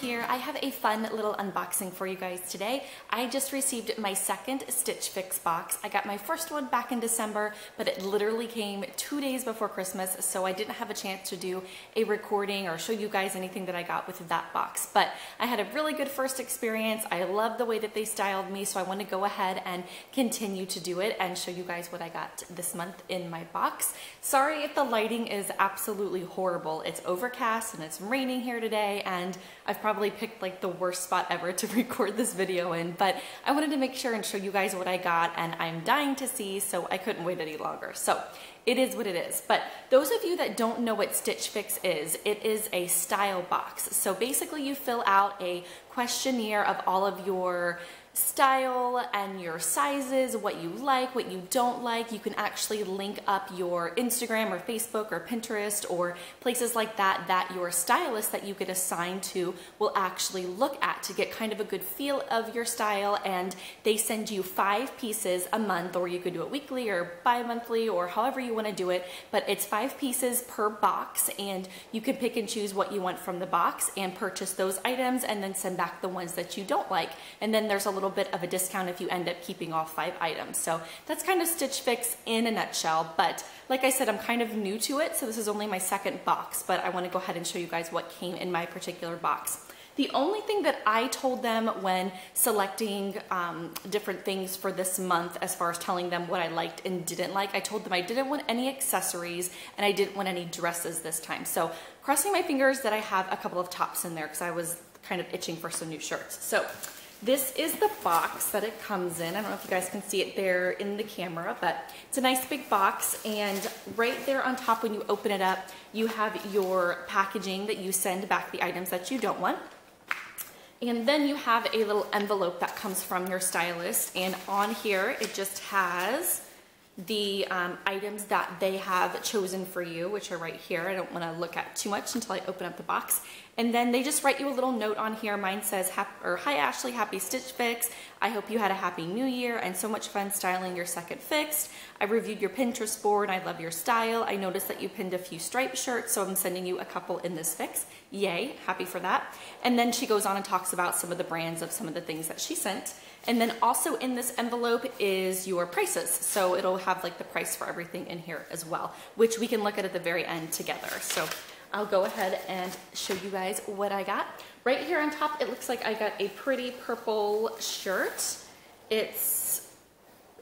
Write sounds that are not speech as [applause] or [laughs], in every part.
Here. I have a fun little unboxing for you guys today. I just received my second Stitch Fix box. I got my first one back in December, but it literally came two days before Christmas, so I didn't have a chance to do a recording or show you guys anything that I got with that box. But I had a really good first experience. I love the way that they styled me, so I want to go ahead and continue to do it and show you guys what I got this month in my box. Sorry if the lighting is absolutely horrible. It's overcast and it's raining here today, and I've probably picked like the worst spot ever to [laughs] record this video in, but I wanted to make sure and show you guys what I got and I'm dying to see, so I couldn't wait any longer. So it is what it is. But those of you that don't know what Stitch Fix is, it is a style box. So basically you fill out a questionnaire of all of your style and your sizes, what you like, what you don't like. You can actually link up your Instagram or Facebook or Pinterest or places like that that your stylist that you get assigned to will actually look at to get kind of a good feel of your style. And they send you five pieces a month or you could do it weekly or bi-monthly or however you want to do it but it's five pieces per box. And you can pick and choose what you want from the box and purchase those items and then send back the ones that you don't like. And then there's a little little bit of a discount if you end up keeping all five items. So that's kind of Stitch Fix in a nutshell. But like I said, I'm kind of new to it, so this is only my second box, but I wanna go ahead and show you guys what came in my particular box. The only thing that I told them when selecting um, different things for this month, as far as telling them what I liked and didn't like, I told them I didn't want any accessories and I didn't want any dresses this time. So crossing my fingers that I have a couple of tops in there because I was kind of itching for some new shirts. So this is the box that it comes in. I don't know if you guys can see it there in the camera, but it's a nice big box. And right there on top, when you open it up, you have your packaging that you send back the items that you don't want. And then you have a little envelope that comes from your stylist. And on here, it just has the um, items that they have chosen for you, which are right here. I don't want to look at too much until I open up the box. And then they just write you a little note on here. Mine says, or Hi Ashley, happy Stitch Fix. I hope you had a happy new year and so much fun styling your second fixed. I reviewed your Pinterest board. I love your style. I noticed that you pinned a few striped shirts, so I'm sending you a couple in this fix. Yay, happy for that. And then she goes on and talks about some of the brands of some of the things that she sent. And then also in this envelope is your prices. So it'll have like the price for everything in here as well, which we can look at at the very end together. So I'll go ahead and show you guys what I got. Right here on top, it looks like I got a pretty purple shirt. It's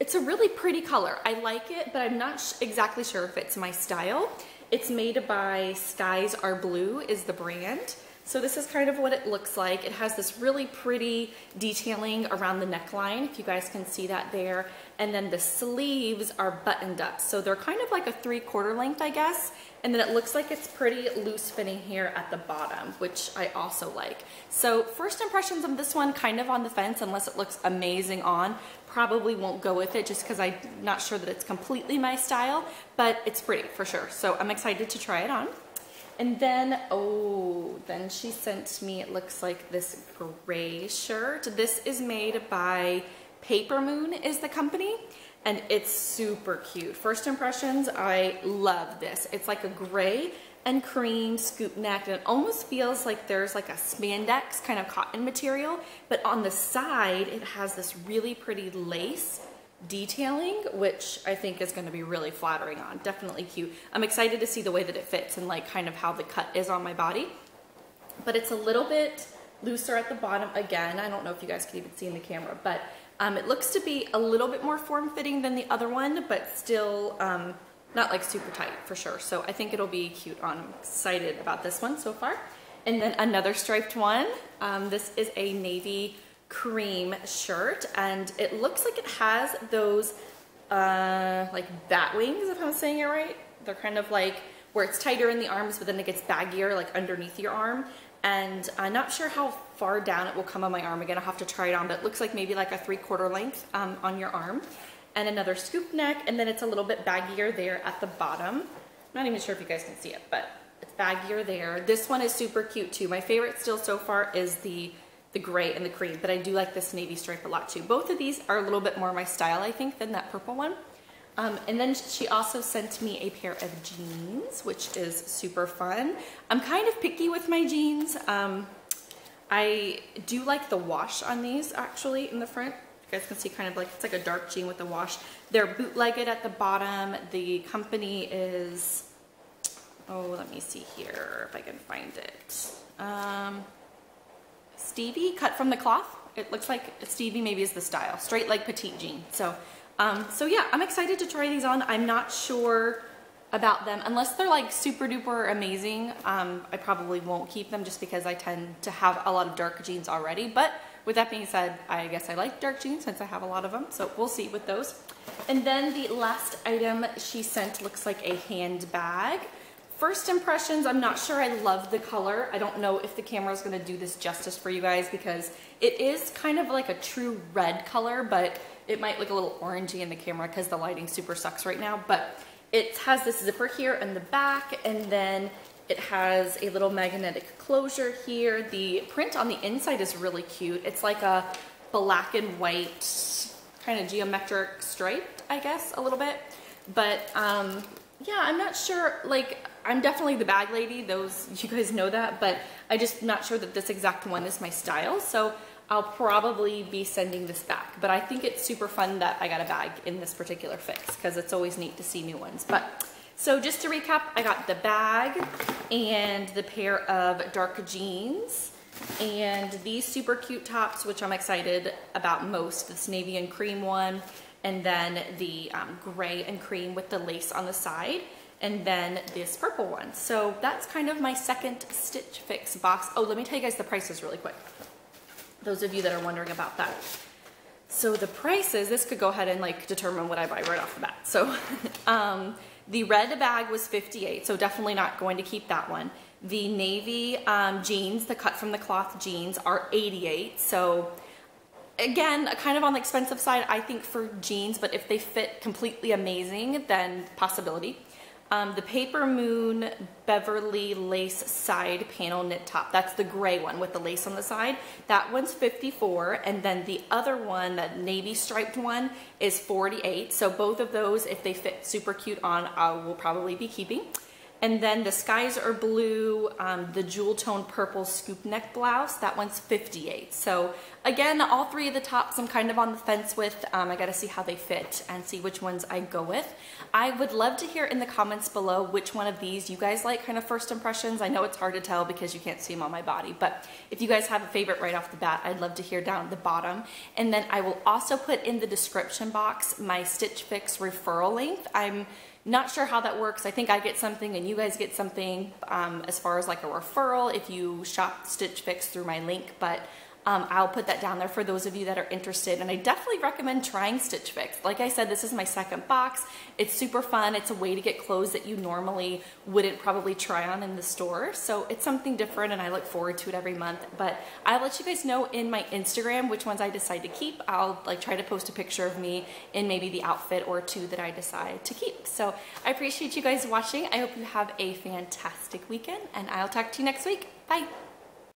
it's a really pretty color. I like it, but I'm not exactly sure if it's my style. It's made by Skies Are Blue is the brand. So this is kind of what it looks like. It has this really pretty detailing around the neckline, if you guys can see that there. And then the sleeves are buttoned up. So they're kind of like a three quarter length, I guess. And then it looks like it's pretty loose fitting here at the bottom, which I also like. So first impressions of this one, kind of on the fence, unless it looks amazing on. Probably won't go with it just because I'm not sure that it's completely my style, but it's pretty for sure. So I'm excited to try it on. And then, oh, then she sent me, it looks like this gray shirt. This is made by Papermoon is the company and it's super cute. First impressions, I love this. It's like a gray and cream scoop neck and it almost feels like there's like a spandex kind of cotton material, but on the side, it has this really pretty lace detailing, which I think is gonna be really flattering on. Definitely cute. I'm excited to see the way that it fits and like kind of how the cut is on my body. But it's a little bit looser at the bottom again. I don't know if you guys can even see in the camera, but um, it looks to be a little bit more form-fitting than the other one, but still um, not like super tight for sure. So I think it'll be cute on. I'm excited about this one so far. And then another striped one. Um, this is a navy cream shirt and it looks like it has those uh, like bat wings if I'm saying it right. They're kind of like where it's tighter in the arms but then it gets baggier like underneath your arm and I'm not sure how far down it will come on my arm. Again, I'll have to try it on, but it looks like maybe like a three quarter length um, on your arm. And another scoop neck, and then it's a little bit baggier there at the bottom. I'm not even sure if you guys can see it, but it's baggier there. This one is super cute too. My favorite still so far is the the gray and the cream, but I do like this navy stripe a lot too. Both of these are a little bit more my style, I think, than that purple one. Um, and then she also sent me a pair of jeans, which is super fun. I'm kind of picky with my jeans. Um, I do like the wash on these actually in the front. You guys can see kind of like, it's like a dark jean with the wash. They're bootlegged at the bottom. The company is, oh, let me see here if I can find it. Um, Stevie, Kut from the Kloth. It looks like Stevie maybe is the style. Straight leg petite jean. So, um, so yeah, I'm excited to try these on. I'm not sure about them unless they're like super duper amazing. Um, I probably won't keep them just because I tend to have a lot of dark jeans already. But with that being said, I guess I like dark jeans since I have a lot of them. So we'll see with those. And then the last item she sent looks like a handbag. First impressions, I'm not sure I love the color. I don't know if the camera is gonna do this justice for you guys because it is kind of like a true red color, but it might look a little orangey in the camera because the lighting super sucks right now. But it has this zipper here in the back and then it has a little magnetic closure here. The print on the inside is really cute. It's like a black and white kind of geometric stripe, I guess, a little bit. But um, yeah, I'm not sure, like, I'm definitely the bag lady. Those, you guys know that, but I'm just not sure that this exact one is my style. So I'll probably be sending this back. But I think it's super fun that I got a bag in this particular fix because it's always neat to see new ones. But so just to recap, I got the bag and the pair of dark jeans and these super cute tops, which I'm excited about most, this navy and cream one, and then the um, gray and cream with the lace on the side, and then this purple one. So that's kind of my second Stitch Fix box. Oh, let me tell you guys the prices really quick. Those of you that are wondering about that. So the prices, this could go ahead and like determine what I buy right off the bat. So [laughs] um, the red bag was 58, so definitely not going to keep that one. The navy um, jeans, the Kut from the Kloth jeans are 88, so again, kind of on the expensive side, I think for jeans, but if they fit completely amazing, then possibility. Um, the Papermoon Beverly Lace Side Panel Knit Top. That's the gray one with the lace on the side. That one's 54, and then the other one, the navy striped one, is 48. So both of those, if they fit super cute on, I will probably be keeping. And then the skies are blue, um, the jewel tone purple scoop neck blouse, that one's 58. So again, all three of the tops I'm kind of on the fence with. Um, I gotta see how they fit and see which ones I go with. I would love to hear in the comments below which one of these you guys like kind of first impressions. I know it's hard to tell because you can't see them on my body, but if you guys have a favorite right off the bat, I'd love to hear down at the bottom. And then I will also put in the description box my Stitch Fix referral link. I'm not sure how that works. I think I get something and you guys get something um, as far as like a referral if you shop Stitch Fix through my link, but um, I'll put that down there for those of you that are interested. And I definitely recommend trying Stitch Fix. Like I said, this is my second box. It's super fun. It's a way to get clothes that you normally wouldn't probably try on in the store. So it's something different and I look forward to it every month. But I'll let you guys know in my Instagram which ones I decide to keep. I'll like try to post a picture of me in maybe the outfit or two that I decide to keep. So I appreciate you guys watching. I hope you have a fantastic weekend and I'll talk to you next week. Bye.